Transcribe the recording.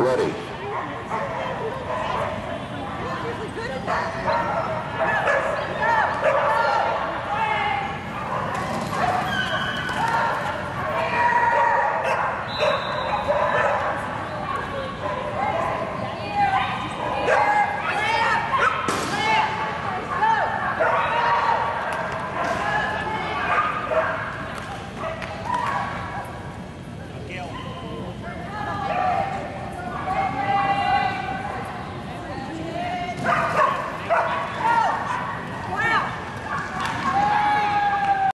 ready.